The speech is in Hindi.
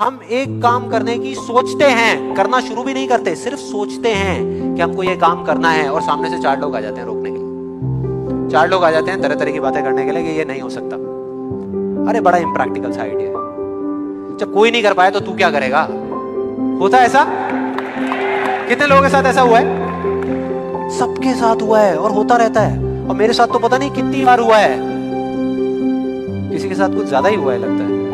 हम एक काम करने की सोचते हैं, करना शुरू भी नहीं करते, सिर्फ़ सोचते हैं कि हमको ये काम करना है और सामने से चार लोग आ जाते हैं रोकने के लिए। चार लोग आ जाते हैं तरह तरह की बातें करने के लिए कि ये नहीं हो सकता। अरे, बड़ा इम्प्रैक्टिकल सा आइडिया है। जब कोई नहीं कर पाया तो तू क्या करेगा? होता ऐसा? कितने लोगों के साथ ऐसा हुआ है? सबके साथ हुआ है और होता रहता है। और मेरे साथ तो पता नहीं कितनी बार हुआ है। किसी के साथ कुछ ज़्यादा ही हुआ है, लगता है।